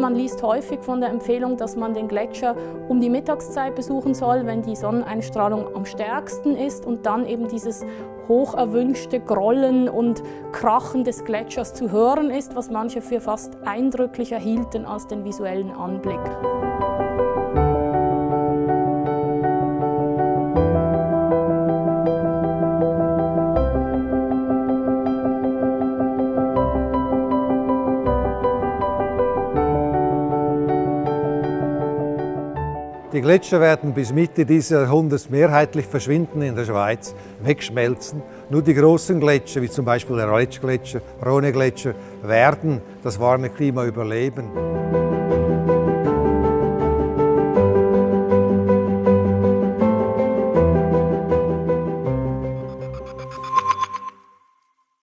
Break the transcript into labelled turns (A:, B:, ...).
A: man liest häufig von der Empfehlung, dass man den Gletscher um die Mittagszeit besuchen soll, wenn die Sonneneinstrahlung am stärksten ist und dann eben dieses hoch erwünschte Grollen und Krachen des Gletschers zu hören ist, was manche für fast eindrücklicher hielten als den visuellen Anblick.
B: Die Gletscher werden bis Mitte dieses Jahrhunderts mehrheitlich verschwinden in der Schweiz, wegschmelzen. Nur die großen Gletscher, wie zum Beispiel der Aletsch-Gletscher, Rhone-Gletscher, werden das warme Klima überleben.